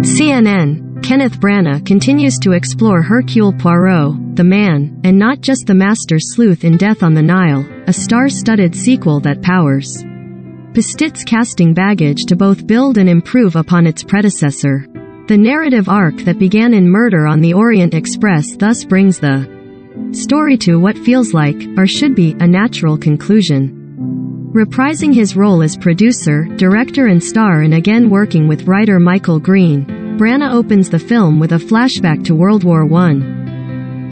CNN, Kenneth Branagh continues to explore Hercule Poirot, the man, and not just the master sleuth in Death on the Nile, a star-studded sequel that powers Bastit's casting baggage to both build and improve upon its predecessor. The narrative arc that began in Murder on the Orient Express thus brings the story to what feels like, or should be, a natural conclusion. Reprising his role as producer, director and star and again working with writer Michael Green, Branagh opens the film with a flashback to World War I,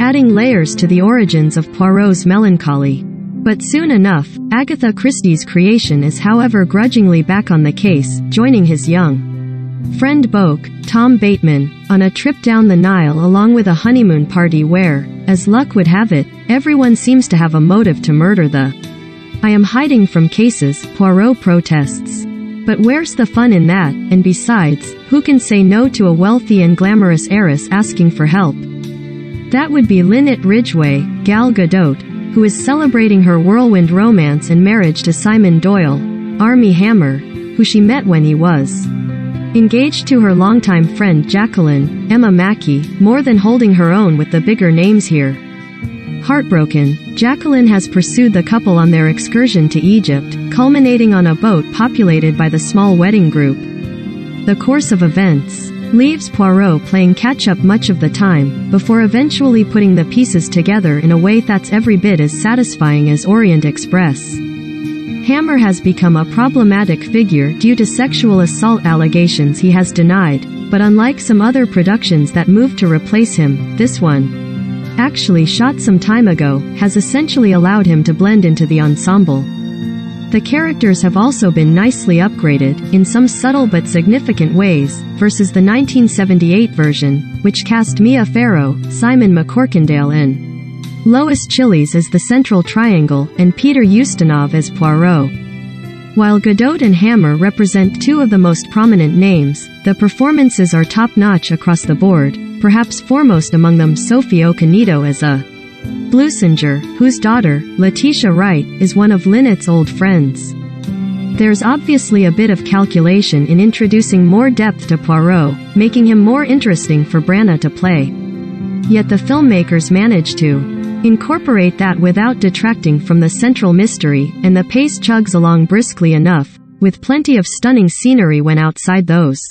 adding layers to the origins of Poirot's melancholy. But soon enough, Agatha Christie's creation is however grudgingly back on the case, joining his young friend Bouc, Tom Bateman, on a trip down the Nile along with a honeymoon party where, as luck would have it, everyone seems to have a motive to murder the I am hiding from cases, Poirot protests. But where's the fun in that, and besides, who can say no to a wealthy and glamorous heiress asking for help? That would be Linnet Ridgeway, Gal Gadot, who is celebrating her whirlwind romance and marriage to Simon Doyle, Armie Hammer, who she met when he was engaged to her longtime friend Jacqueline, Emma Mackey, more than holding her own with the bigger names here. Heartbroken, Jacqueline has pursued the couple on their excursion to Egypt, culminating on a boat populated by the small wedding group. The course of events leaves Poirot playing catch-up much of the time, before eventually putting the pieces together in a way that's every bit as satisfying as Orient Express. Hammer has become a problematic figure due to sexual assault allegations he has denied, but unlike some other productions that moved to replace him, this one, actually shot some time ago, has essentially allowed him to blend into the ensemble. The characters have also been nicely upgraded, in some subtle but significant ways, versus the 1978 version, which cast Mia Farrow, Simon MacCorkindale and Lois Chiles as the central triangle, and Peter Ustinov as Poirot. While Gadot and Hammer represent two of the most prominent names, the performances are top-notch across the board, perhaps foremost among them Sophie Okonedo as a Bluesinger, whose daughter, Letitia Wright, is one of Linnet's old friends. There's obviously a bit of calculation in introducing more depth to Poirot, making him more interesting for Branagh to play. Yet the filmmakers manage to incorporate that without detracting from the central mystery, and the pace chugs along briskly enough, with plenty of stunning scenery when outside those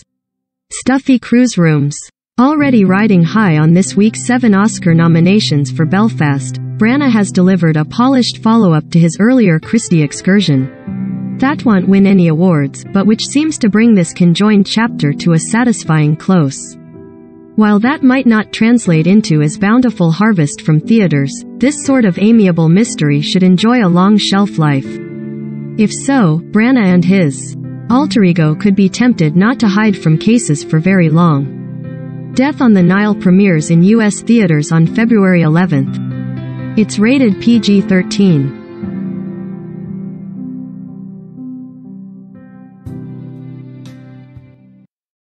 stuffy cruise rooms. Already riding high on this week's seven Oscar nominations for Belfast, Branagh has delivered a polished follow-up to his earlier Christie excursion. That won't win any awards, but which seems to bring this conjoined chapter to a satisfying close. While that might not translate into as bountiful harvest from theaters, this sort of amiable mystery should enjoy a long shelf life. If so, Branagh and his alter ego could be tempted not to hide from cases for very long. Death on the Nile premieres in U.S. theaters on February 11th. It's rated PG-13.